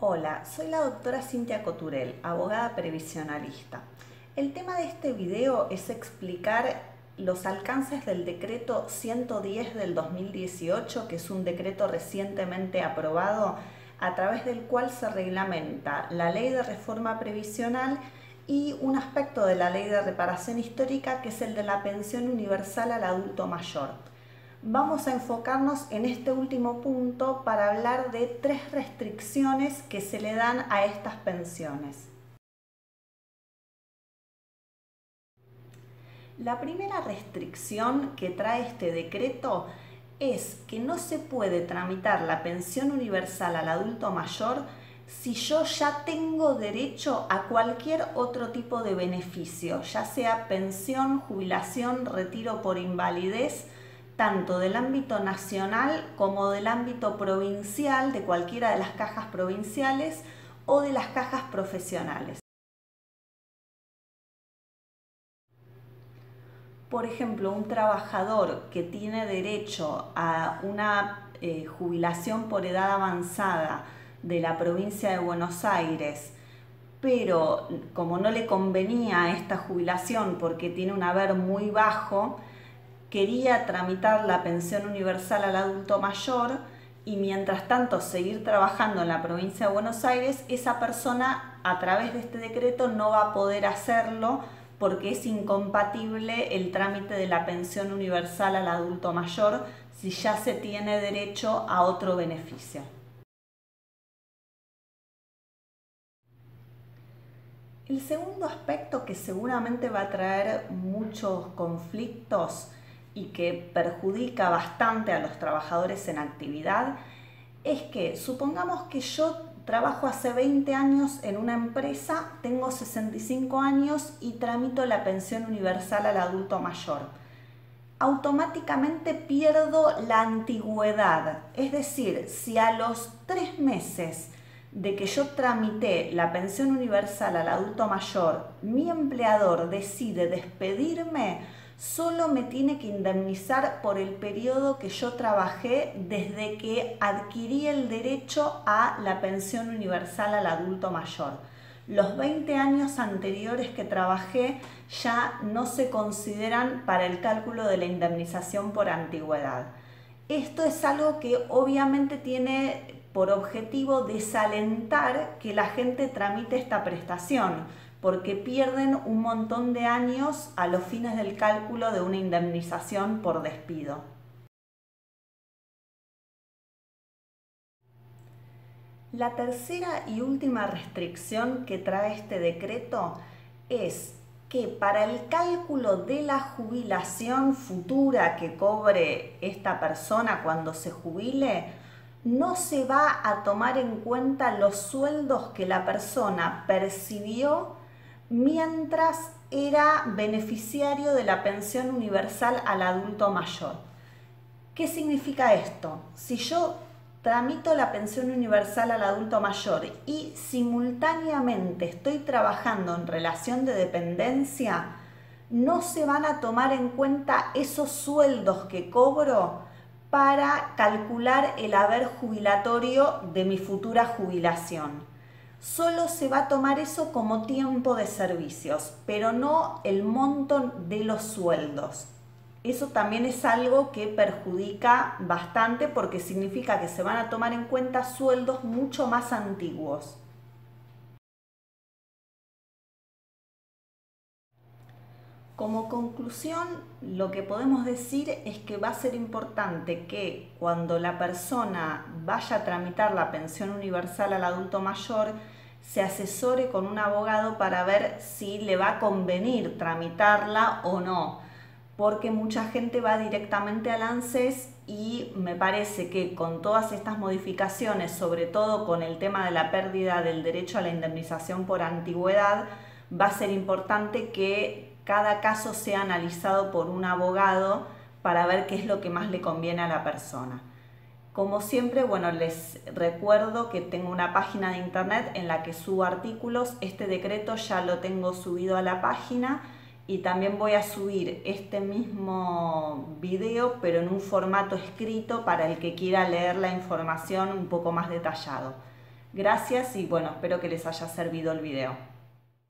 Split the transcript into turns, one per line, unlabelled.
Hola, soy la doctora Cintia Coturel, abogada previsionalista. El tema de este video es explicar los alcances del decreto 110 del 2018, que es un decreto recientemente aprobado a través del cual se reglamenta la ley de reforma previsional y un aspecto de la ley de reparación histórica que es el de la pensión universal al adulto mayor vamos a enfocarnos en este último punto para hablar de tres restricciones que se le dan a estas pensiones. La primera restricción que trae este decreto es que no se puede tramitar la pensión universal al adulto mayor si yo ya tengo derecho a cualquier otro tipo de beneficio, ya sea pensión, jubilación, retiro por invalidez, tanto del ámbito nacional como del ámbito provincial, de cualquiera de las cajas provinciales o de las cajas profesionales. Por ejemplo, un trabajador que tiene derecho a una eh, jubilación por edad avanzada de la provincia de Buenos Aires, pero como no le convenía esta jubilación porque tiene un haber muy bajo, quería tramitar la pensión universal al adulto mayor y mientras tanto seguir trabajando en la provincia de Buenos Aires, esa persona a través de este decreto no va a poder hacerlo porque es incompatible el trámite de la pensión universal al adulto mayor si ya se tiene derecho a otro beneficio. El segundo aspecto que seguramente va a traer muchos conflictos y que perjudica bastante a los trabajadores en actividad es que supongamos que yo trabajo hace 20 años en una empresa, tengo 65 años y tramito la pensión universal al adulto mayor. Automáticamente pierdo la antigüedad, es decir, si a los tres meses de que yo tramité la pensión universal al adulto mayor, mi empleador decide despedirme, solo me tiene que indemnizar por el periodo que yo trabajé desde que adquirí el derecho a la pensión universal al adulto mayor. Los 20 años anteriores que trabajé ya no se consideran para el cálculo de la indemnización por antigüedad. Esto es algo que obviamente tiene por objetivo desalentar que la gente tramite esta prestación porque pierden un montón de años a los fines del cálculo de una indemnización por despido. La tercera y última restricción que trae este decreto es que para el cálculo de la jubilación futura que cobre esta persona cuando se jubile, no se va a tomar en cuenta los sueldos que la persona percibió mientras era beneficiario de la pensión universal al adulto mayor. ¿Qué significa esto? Si yo tramito la pensión universal al adulto mayor y simultáneamente estoy trabajando en relación de dependencia, no se van a tomar en cuenta esos sueldos que cobro para calcular el haber jubilatorio de mi futura jubilación solo se va a tomar eso como tiempo de servicios, pero no el monto de los sueldos. Eso también es algo que perjudica bastante porque significa que se van a tomar en cuenta sueldos mucho más antiguos. Como conclusión, lo que podemos decir es que va a ser importante que cuando la persona vaya a tramitar la pensión universal al adulto mayor, se asesore con un abogado para ver si le va a convenir tramitarla o no, porque mucha gente va directamente al ANSES y me parece que con todas estas modificaciones, sobre todo con el tema de la pérdida del derecho a la indemnización por antigüedad, va a ser importante que cada caso sea analizado por un abogado para ver qué es lo que más le conviene a la persona. Como siempre, bueno, les recuerdo que tengo una página de internet en la que subo artículos. Este decreto ya lo tengo subido a la página y también voy a subir este mismo video, pero en un formato escrito para el que quiera leer la información un poco más detallado. Gracias y bueno, espero que les haya servido el video.